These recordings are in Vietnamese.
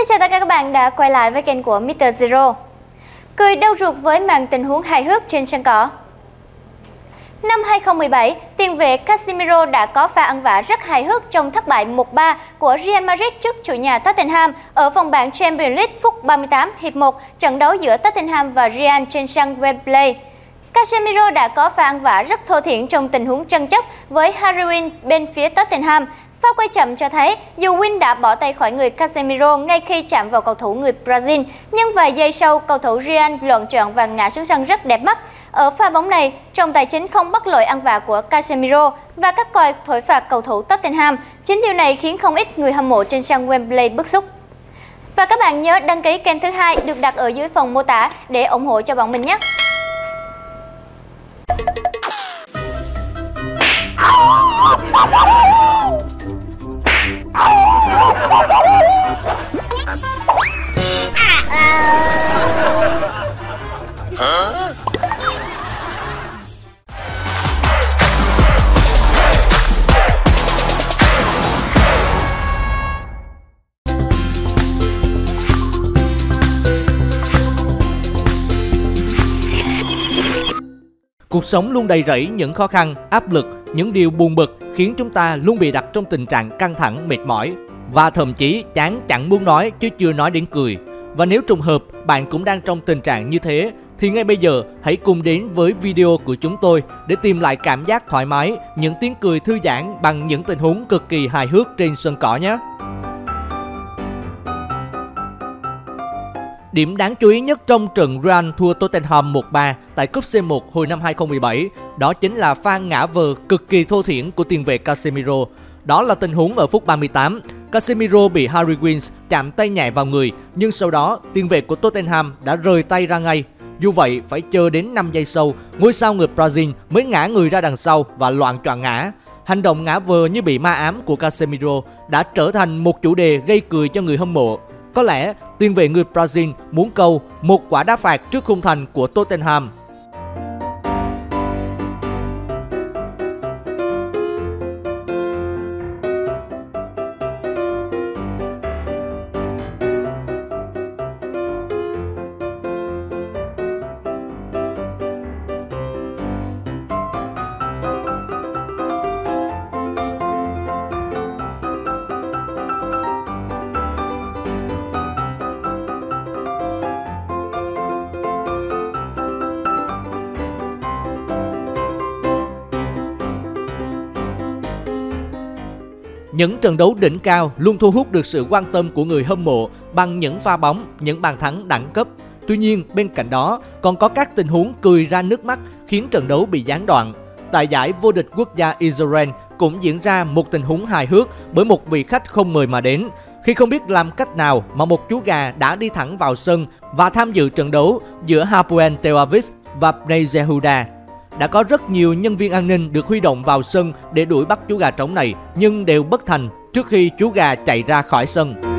Xin chào tất cả các bạn đã quay lại với kênh của Mr. Zero. Cười đau ruột với màn tình huống hài hước trên sân cỏ. Năm 2017, tiền vệ Casemiro đã có pha ăn vạ rất hài hước trong thất bại 1-3 của Real Madrid trước chủ nhà Tottenham ở vòng bảng Champions League phút 38 hiệp 1, trận đấu giữa Tottenham và Real trên sân Wembley. Casemiro đã có pha ăn vạ rất thô thiển trong tình huống tranh chấp với Harry Win bên phía Tottenham. Pha quay chậm cho thấy dù Win đã bỏ tay khỏi người Casemiro ngay khi chạm vào cầu thủ người Brazil, nhưng vài giây sau cầu thủ Real loạn trọn và ngã xuống sân rất đẹp mắt. Ở pha bóng này, trọng tài chính không bắt lỗi ăn vạ của Casemiro và các còi thổi phạt cầu thủ Tottenham. Chính điều này khiến không ít người hâm mộ trên sân Wembley bức xúc. Và các bạn nhớ đăng ký kênh thứ hai được đặt ở dưới phần mô tả để ủng hộ cho bọn mình nhé. Cuộc sống luôn đầy rẫy những khó khăn, áp lực, những điều buồn bực khiến chúng ta luôn bị đặt trong tình trạng căng thẳng, mệt mỏi và thậm chí chán chẳng muốn nói chứ chưa nói đến cười. Và nếu trùng hợp bạn cũng đang trong tình trạng như thế thì ngay bây giờ hãy cùng đến với video của chúng tôi để tìm lại cảm giác thoải mái, những tiếng cười thư giãn bằng những tình huống cực kỳ hài hước trên sân cỏ nhé. Điểm đáng chú ý nhất trong trận Real thua Tottenham 1-3 tại cúp C1 hồi năm 2017 đó chính là pha ngã vờ cực kỳ thô thiển của tiền vệ Casemiro. Đó là tình huống ở phút 38. Casemiro bị Harry Winks chạm tay nhẹ vào người nhưng sau đó tiền vệ của Tottenham đã rời tay ra ngay. Dù vậy, phải chờ đến 5 giây sau, ngôi sao người Brazil mới ngã người ra đằng sau và loạn choạng ngã. Hành động ngã vờ như bị ma ám của Casemiro đã trở thành một chủ đề gây cười cho người hâm mộ có lẽ tiền vệ người Brazil muốn câu một quả đá phạt trước khung thành của Tottenham. Những trận đấu đỉnh cao luôn thu hút được sự quan tâm của người hâm mộ bằng những pha bóng, những bàn thắng đẳng cấp. Tuy nhiên, bên cạnh đó còn có các tình huống cười ra nước mắt khiến trận đấu bị gián đoạn. Tại giải vô địch quốc gia Israel cũng diễn ra một tình huống hài hước bởi một vị khách không mời mà đến. Khi không biết làm cách nào mà một chú gà đã đi thẳng vào sân và tham dự trận đấu giữa Hapoel Tel Aviv và Bnei Yehuda đã có rất nhiều nhân viên an ninh được huy động vào sân để đuổi bắt chú gà trống này, nhưng đều bất thành trước khi chú gà chạy ra khỏi sân.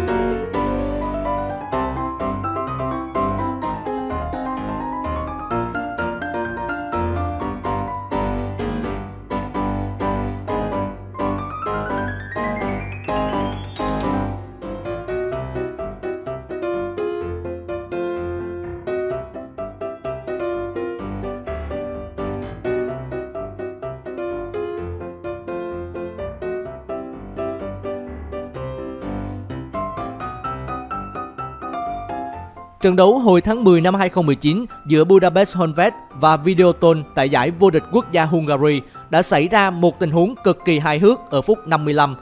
Trận đấu hồi tháng 10 năm 2019 giữa Budapest Honved và Videoton tại giải vô địch quốc gia Hungary đã xảy ra một tình huống cực kỳ hài hước ở phút 55.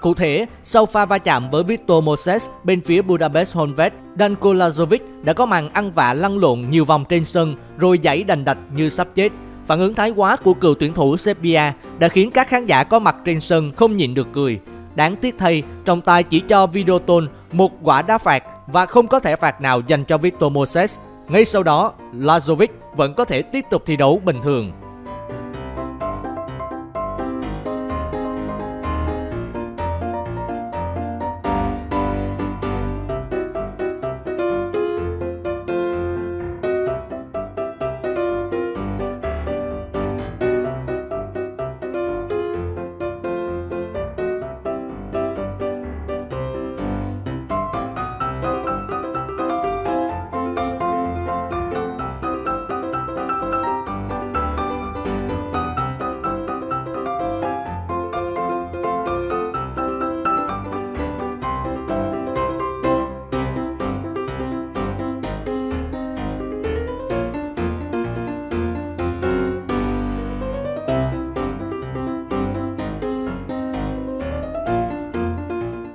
Cụ thể, sau pha va chạm với Victor Moses bên phía Budapest Honved, Danko Lazovic đã có màn ăn vạ lăn lộn nhiều vòng trên sân rồi giãy đành đạch như sắp chết. Phản ứng thái quá của cựu tuyển thủ Serbia đã khiến các khán giả có mặt trên sân không nhịn được cười. Đáng tiếc thay, trọng tài chỉ cho Videoton một quả đá phạt và không có thẻ phạt nào dành cho Victor Moses. Ngay sau đó, Lazovic vẫn có thể tiếp tục thi đấu bình thường.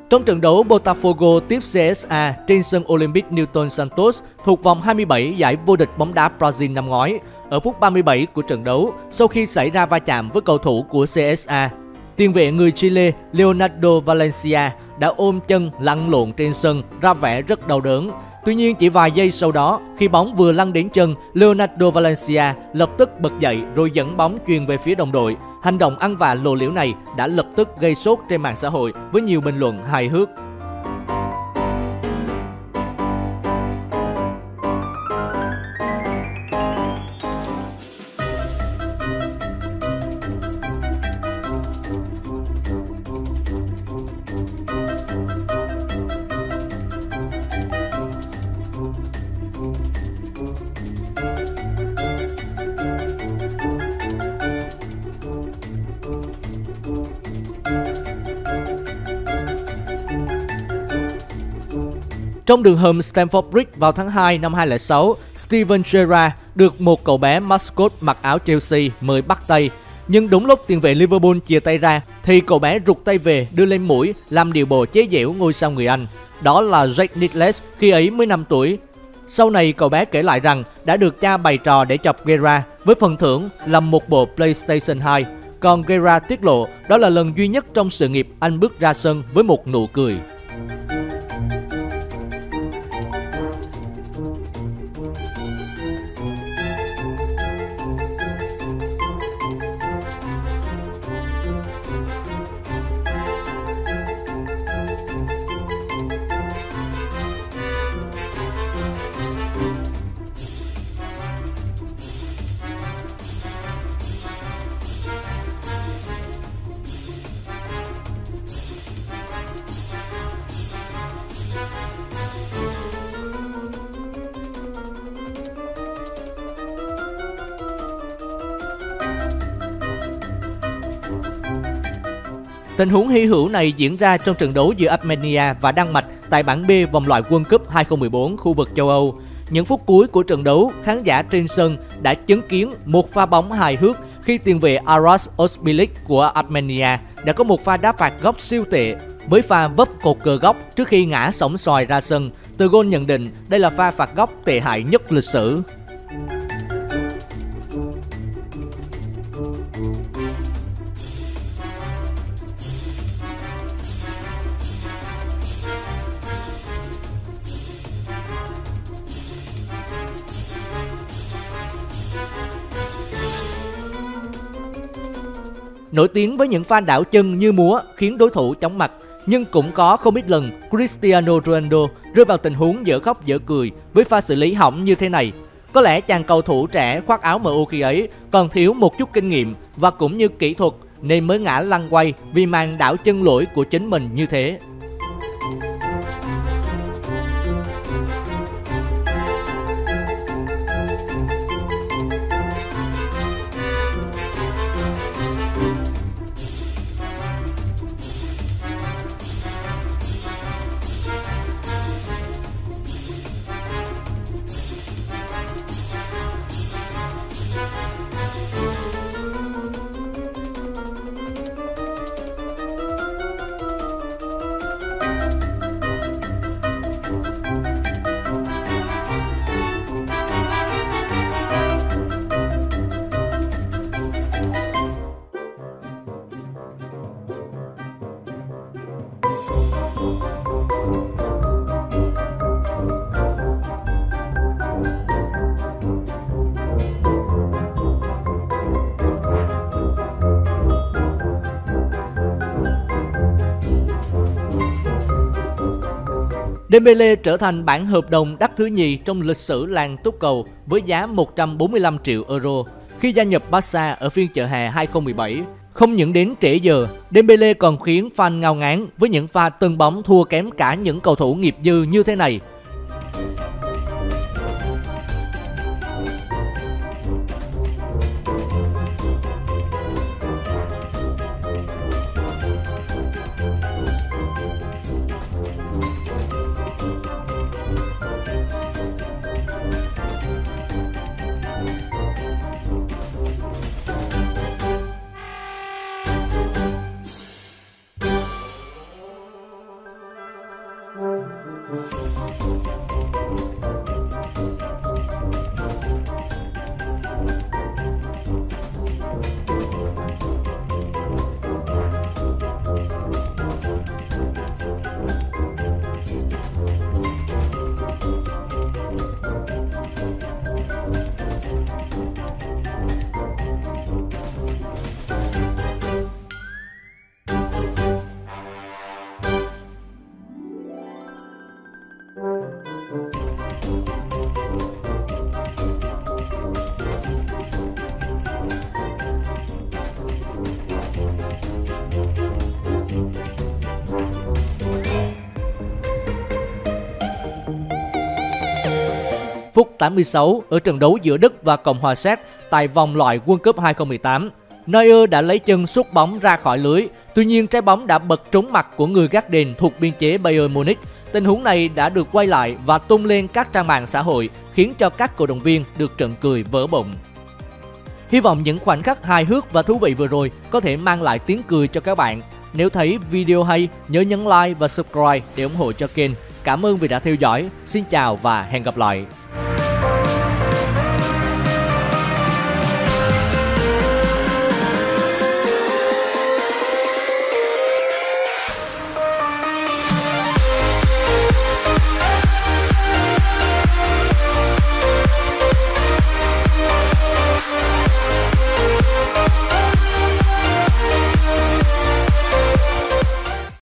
Trong trận đấu Botafogo tiếp CSA trên sân Olympic Newton Santos thuộc vòng 27 giải vô địch bóng đá Brazil năm ngoái, ở phút 37 của trận đấu sau khi xảy ra va chạm với cầu thủ của CSA. Tiền vệ người Chile Leonardo Valencia đã ôm chân lăn lộn trên sân ra vẻ rất đau đớn. Tuy nhiên chỉ vài giây sau đó, khi bóng vừa lăn đến chân, Leonardo Valencia lập tức bật dậy rồi dẫn bóng truyền về phía đồng đội. Hành động ăn vạ lộ liễu này đã lập tức gây sốt trên mạng xã hội với nhiều bình luận hài hước. Trong đường hầm Stamford Bridge vào tháng 2 năm 2006, Steven Gerrard được một cậu bé mascot mặc áo Chelsea mời bắt tay. Nhưng đúng lúc tiền vệ Liverpool chia tay ra, thì cậu bé rụt tay về đưa lên mũi làm điều bộ chế giễu ngôi sao người Anh. Đó là Jack Nicholas khi ấy mới 5 tuổi. Sau này cậu bé kể lại rằng đã được cha bày trò để chọc Gerrard với phần thưởng là một bộ PlayStation 2. Còn Gerrard tiết lộ đó là lần duy nhất trong sự nghiệp anh bước ra sân với một nụ cười. Tình huống hy hữu này diễn ra trong trận đấu giữa Armenia và Đan Mạch tại bảng B vòng loại World Cup 2014 khu vực châu Âu. Những phút cuối của trận đấu, khán giả trên sân đã chứng kiến một pha bóng hài hước khi tiền vệ Aras Osbilic của Armenia đã có một pha đá phạt góc siêu tệ với pha vấp cột cờ góc trước khi ngã sóng xoài ra sân. Từ gôn nhận định đây là pha phạt góc tệ hại nhất lịch sử. Nổi tiếng với những pha đảo chân như múa khiến đối thủ chóng mặt, nhưng cũng có không ít lần Cristiano Ronaldo rơi vào tình huống dở khóc dở cười với pha xử lý hỏng như thế này. Có lẽ chàng cầu thủ trẻ khoác áo MU khi ấy còn thiếu một chút kinh nghiệm và cũng như kỹ thuật nên mới ngã lăn quay vì màn đảo chân lỗi của chính mình như thế. Dembele trở thành bản hợp đồng đắt thứ nhì trong lịch sử làng túc cầu với giá 145 triệu euro khi gia nhập Barca ở phiên chợ hè 2017. Không những đến trễ giờ, Dembele còn khiến fan ngao ngán với những pha tân bóng thua kém cả những cầu thủ nghiệp dư như thế này. 86 ở trận đấu giữa Đức và Cộng hòa Séc tại vòng loại World Cup 2018. Neuer đã lấy chân sút bóng ra khỏi lưới, tuy nhiên trái bóng đã bật trúng mặt của người gác đền thuộc biên chế Bayern Munich. Tình huống này đã được quay lại và tung lên các trang mạng xã hội, khiến cho các cổ động viên được trận cười vỡ bụng. Hy vọng những khoảnh khắc hài hước và thú vị vừa rồi có thể mang lại tiếng cười cho các bạn. Nếu thấy video hay, nhớ nhấn like và subscribe để ủng hộ cho kênh. Cảm ơn vì đã theo dõi. Xin chào và hẹn gặp lại.